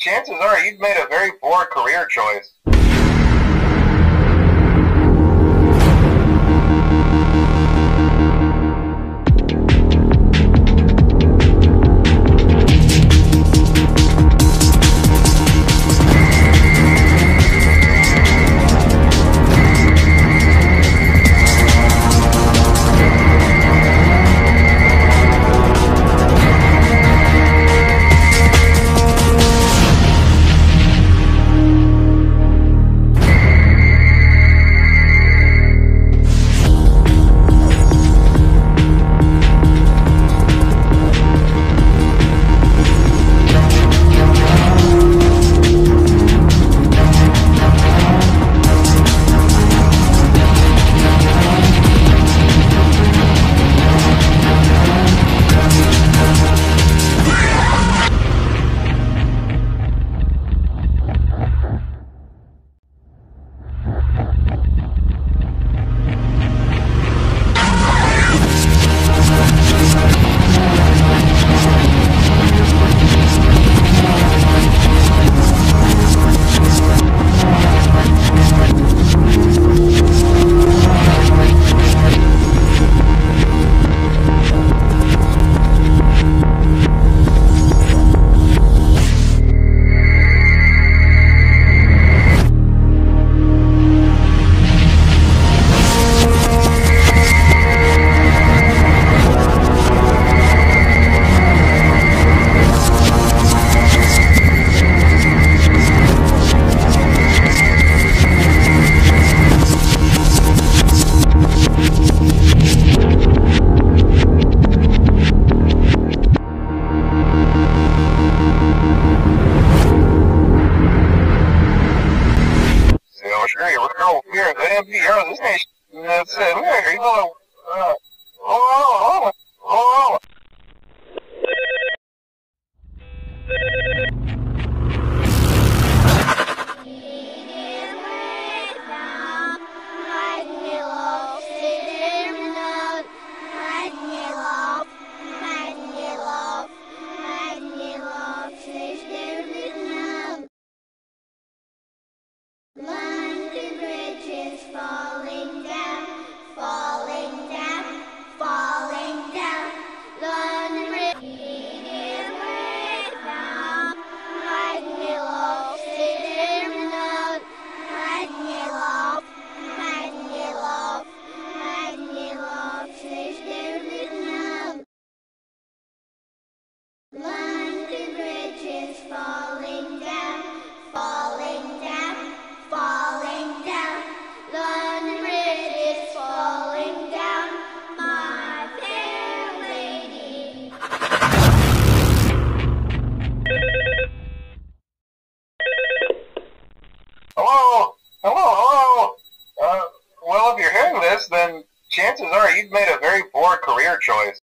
chances are you've made a very poor career choice. That's it, here, you know, uh, oh, oh, London Bridge is falling down, falling down, falling down. London Bridge is falling down, my fair lady. Hello? Hello? Hello? Uh, well, if you're hearing this, then chances are you've made a very poor career choice.